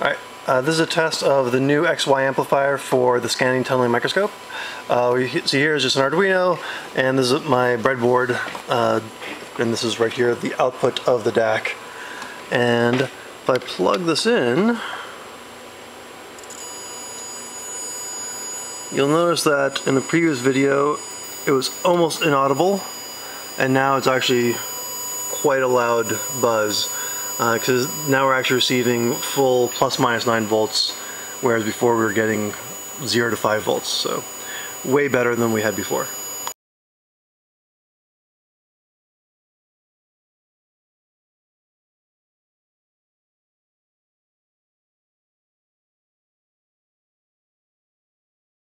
Alright, uh, this is a test of the new XY amplifier for the scanning tunneling microscope. Uh, we see here is just an Arduino, and this is my breadboard, uh, and this is right here the output of the DAC. And if I plug this in, you'll notice that in the previous video it was almost inaudible, and now it's actually quite a loud buzz because uh, now we're actually receiving full plus minus 9 volts whereas before we were getting 0 to 5 volts so way better than we had before.